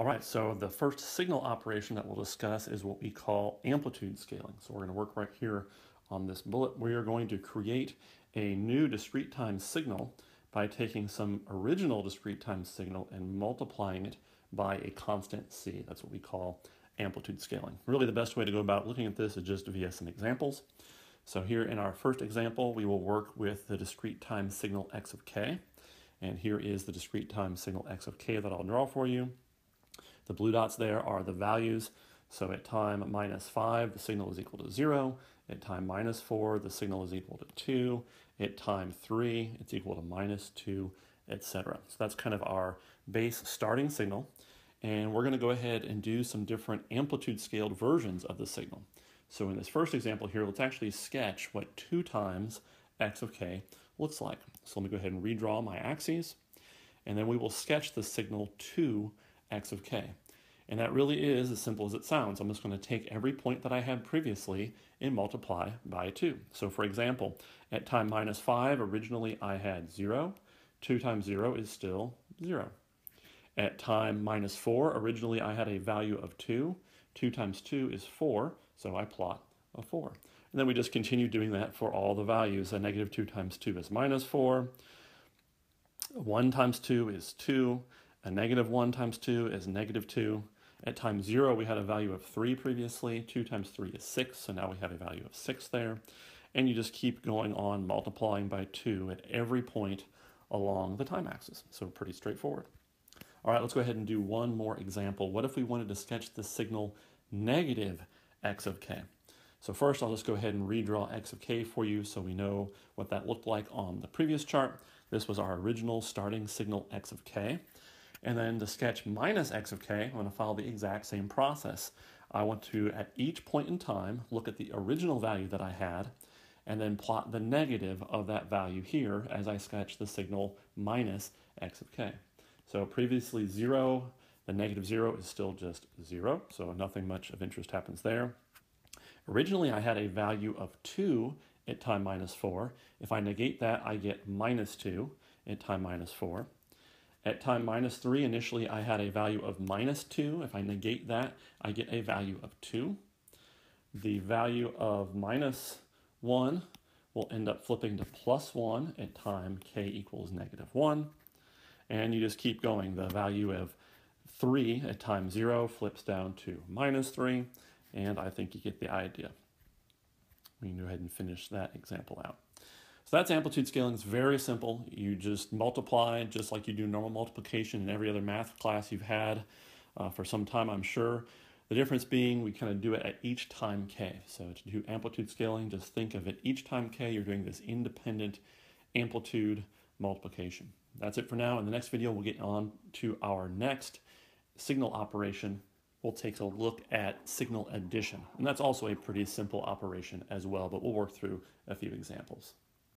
All right, so the first signal operation that we'll discuss is what we call amplitude scaling. So we're going to work right here on this bullet. We are going to create a new discrete time signal by taking some original discrete time signal and multiplying it by a constant c. That's what we call amplitude scaling. Really the best way to go about looking at this is just via some examples. So here in our first example, we will work with the discrete time signal x of k. And here is the discrete time signal x of k that I'll draw for you. The blue dots there are the values. So at time minus 5, the signal is equal to 0. At time minus 4, the signal is equal to 2. At time 3, it's equal to minus 2, etc. So that's kind of our base starting signal. And we're going to go ahead and do some different amplitude scaled versions of the signal. So in this first example here, let's actually sketch what 2 times x of k looks like. So let me go ahead and redraw my axes. And then we will sketch the signal 2 x of k. And that really is as simple as it sounds. I'm just going to take every point that I had previously and multiply by 2. So for example, at time minus 5, originally I had 0. 2 times 0 is still 0. At time minus 4, originally I had a value of 2. 2 times 2 is 4, so I plot a 4. And then we just continue doing that for all the values. A negative 2 times 2 is minus 4. 1 times 2 is 2. A negative 1 times 2 is negative 2. At time 0, we had a value of 3 previously. 2 times 3 is 6, so now we have a value of 6 there. And you just keep going on multiplying by 2 at every point along the time axis. So pretty straightforward. All right, let's go ahead and do one more example. What if we wanted to sketch the signal negative x of k? So first, I'll just go ahead and redraw x of k for you so we know what that looked like on the previous chart. This was our original starting signal x of k. And then to sketch minus x of k, I'm going to follow the exact same process. I want to, at each point in time, look at the original value that I had, and then plot the negative of that value here as I sketch the signal minus x of k. So previously 0, the negative 0 is still just 0, so nothing much of interest happens there. Originally I had a value of 2 at time minus 4. If I negate that, I get minus 2 at time minus 4. At time minus 3, initially I had a value of minus 2. If I negate that, I get a value of 2. The value of minus 1 will end up flipping to plus 1 at time k equals negative 1. And you just keep going. The value of 3 at time 0 flips down to minus 3. And I think you get the idea. We can go ahead and finish that example out. So that's amplitude scaling. It's very simple. You just multiply just like you do normal multiplication in every other math class you've had uh, for some time, I'm sure. The difference being we kind of do it at each time k. So to do amplitude scaling, just think of it each time k, you're doing this independent amplitude multiplication. That's it for now. In the next video, we'll get on to our next signal operation. We'll take a look at signal addition. And that's also a pretty simple operation as well, but we'll work through a few examples.